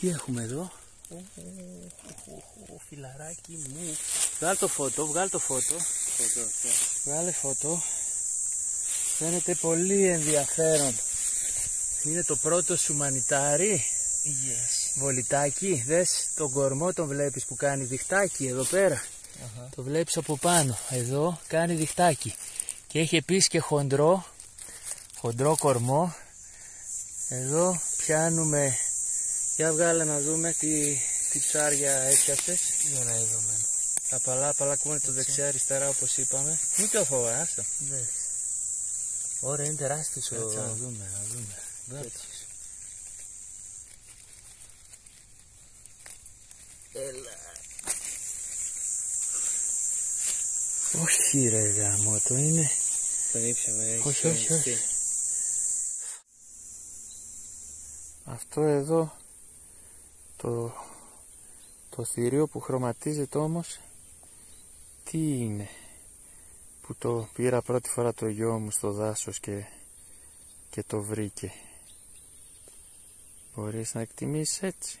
Τι έχουμε εδώ; Φιλαράκι μου. Βγάλ το φώτο, βγάλ το φώτο. Βγάλε φώτο. Φαίνεται πολύ ενδιαφέρον. Είναι το πρώτο σου μανιτάρι; Yes. Βολιτάκι, δες τον κορμό τον βλέπεις που κάνει διχτάκι εδώ πέρα. Το βλέπεις από πάνω. Εδώ κάνει διχτάκι. Και έχει επίσης και χοντρό, χοντρό κορμό. Εδώ πιάνουμε, για βγάλε να δούμε τι, τι ψάρια έπιασες. Για να είδαμε. Απαλά, απαλά ακούνε το δεξιά αριστερά όπως είπαμε. Μην το φοβάσαι, άστο. Δες. Ωραία, είναι τεράστιος ο... Κάτσε να δούμε, να δούμε. Βγάλε το. Έλα. Όχι ρε γάμο, το είναι. Τον ήψαμε. Όχι, όχι, όχι. Αυτό εδώ το, το θηρίο που χρωματίζεται όμως τι είναι που το πήρα πρώτη φορά το γιο μου στο δάσος και, και το βρήκε; Μπορείς να εκτιμήσεις έτσι;